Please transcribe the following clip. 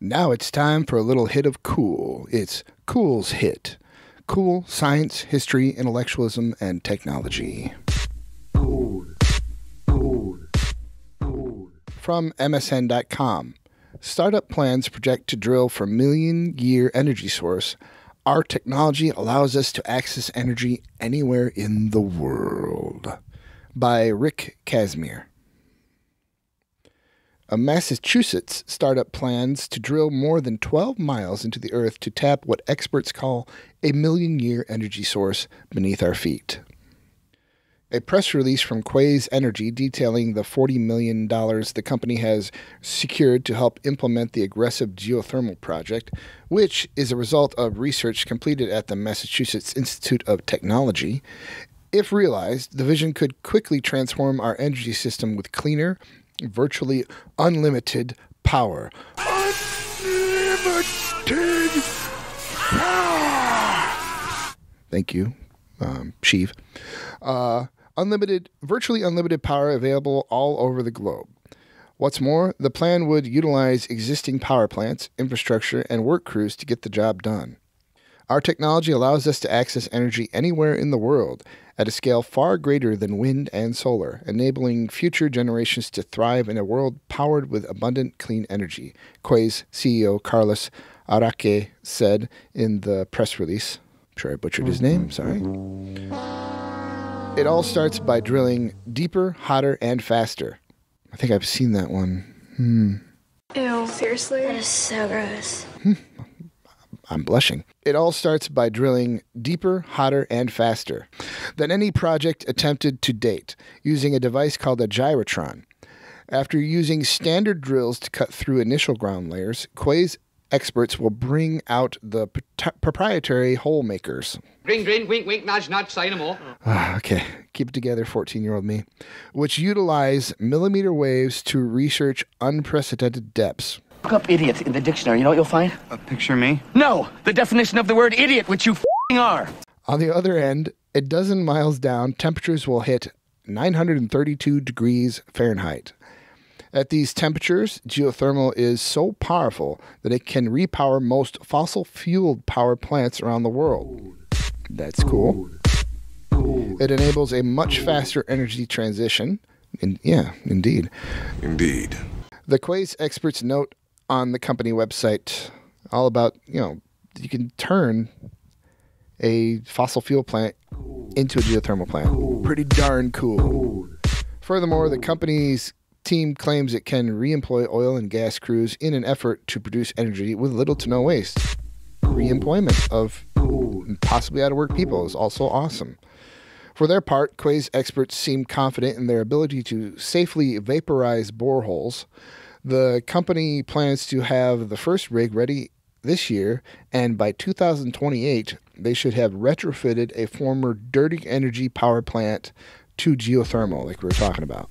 Now it's time for a little hit of cool. It's Cool's Hit. Cool science, history, intellectualism, and technology. Cool. Cool. Cool. From MSN.com. Startup plans project to drill for million year energy source. Our technology allows us to access energy anywhere in the world. By Rick Casimir. A Massachusetts startup plans to drill more than 12 miles into the earth to tap what experts call a million year energy source beneath our feet. A press release from Quaise Energy detailing the $40 million the company has secured to help implement the aggressive geothermal project, which is a result of research completed at the Massachusetts Institute of Technology. If realized, the vision could quickly transform our energy system with cleaner, virtually unlimited power. Unlimited power! Thank you, um, Sheev. Uh, unlimited, virtually unlimited power available all over the globe. What's more, the plan would utilize existing power plants, infrastructure, and work crews to get the job done. Our technology allows us to access energy anywhere in the world at a scale far greater than wind and solar, enabling future generations to thrive in a world powered with abundant clean energy, Quaise CEO Carlos Araque said in the press release. I'm sure I butchered his name, sorry. It all starts by drilling deeper, hotter, and faster. I think I've seen that one. Hmm. Ew, seriously? That is so gross. I'm blushing. It all starts by drilling deeper, hotter, and faster than any project attempted to date, using a device called a gyrotron. After using standard drills to cut through initial ground layers, Quaise experts will bring out the p- proprietary hole makers. Grin, grin, wink, wink, nudge, nudge, say no more. Ah, okay, keep it together, 14 year old me. Which utilize millimeter waves to research unprecedented depths. Look up idiot in the dictionary. You know what you'll find? A picture me? No, the definition of the word idiot, which you fing are. On the other end, a dozen miles down, temperatures will hit 932 degrees Fahrenheit. At these temperatures, geothermal is so powerful that it can repower most fossil fueled power plants around the world. That's cool. It enables a much faster energy transition. In, yeah, indeed. Indeed. The Quaise experts note on the company website all about, you know, you can turn a fossil fuel plant into a geothermal plant. Pretty darn cool. Furthermore, the company's team claims it can reemploy oil and gas crews in an effort to produce energy with little to no waste. Reemployment of possibly out of work people is also awesome. For their part, Quaise experts seem confident in their ability to safely vaporize boreholes. The company plans to have the first rig ready this year, and by 2028, they should have retrofitted a former dirty energy power plant to geothermal, like we were talking about.